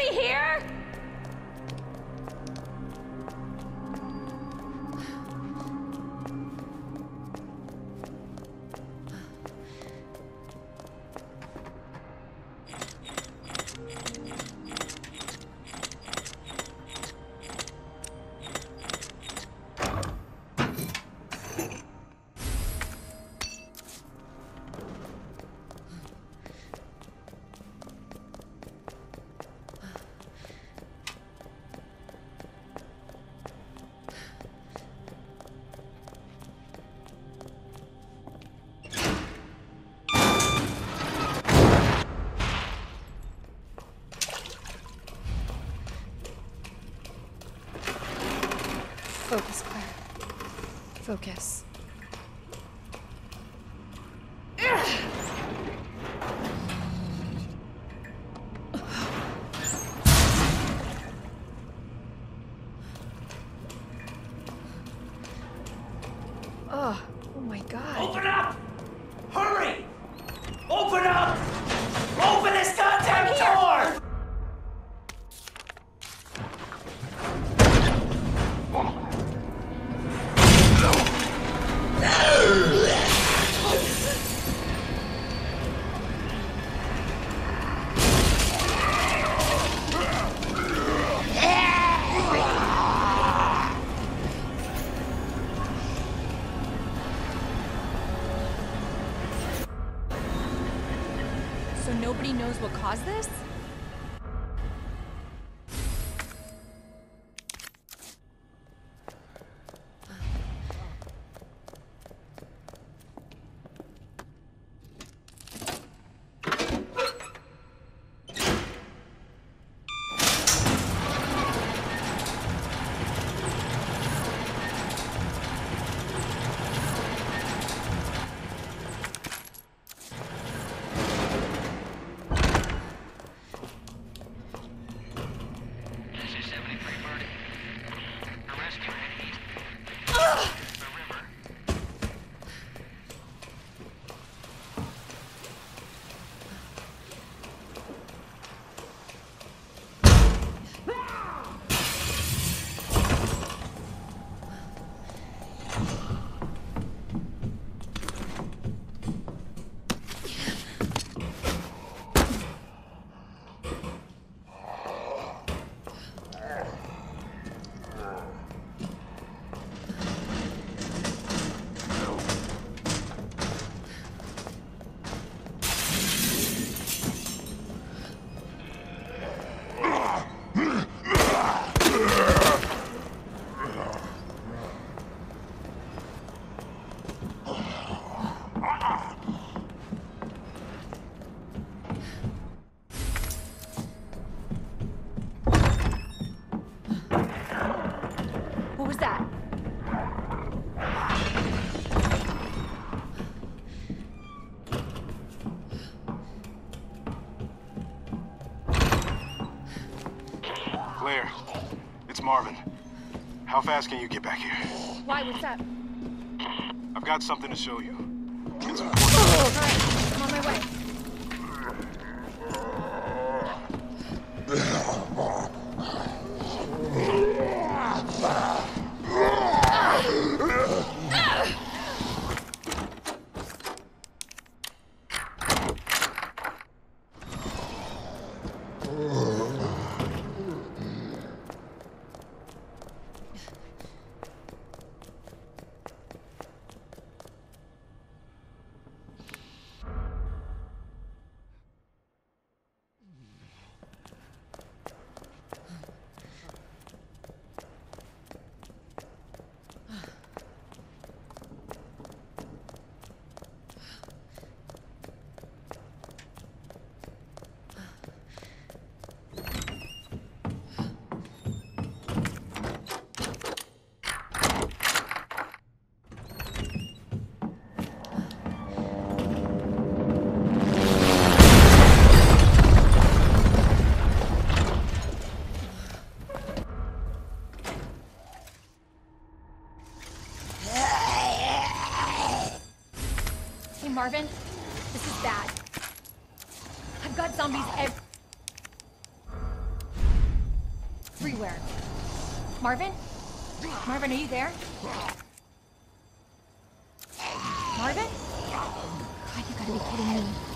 anybody here? Focus, Claire. Focus. Oh, oh my god. Open up! Hurry! Open up! What caused this? That? Claire, it's Marvin. How fast can you get back here? Why? What's up? I've got something to show you. Marvin. This is bad. I've got zombies ev- everywhere. Marvin? Marvin, are you there? Marvin? God, you gotta be kidding me.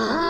Ah!